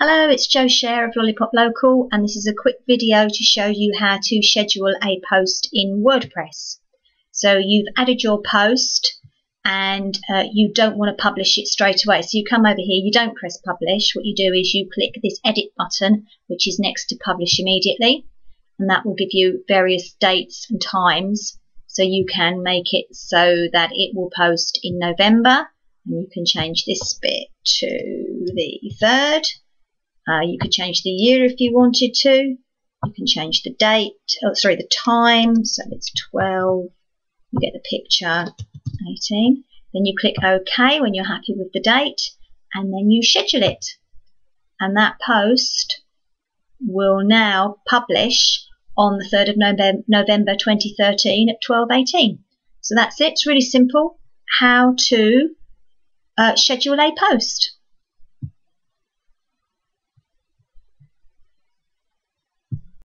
Hello, it's Jo Shaer of Lollipop Local and this is a quick video to show you how to schedule a post in WordPress. So you've added your post and uh, you don't want to publish it straight away. So you come over here, you don't press publish. What you do is you click this edit button which is next to publish immediately and that will give you various dates and times so you can make it so that it will post in November and you can change this bit to the 3rd uh, you could change the year if you wanted to. You can change the date, oh, sorry, the time. So it's 12. You get the picture, 18. Then you click OK when you're happy with the date, and then you schedule it. And that post will now publish on the 3rd of November 2013 at 12.18. So that's it. It's really simple how to uh, schedule a post.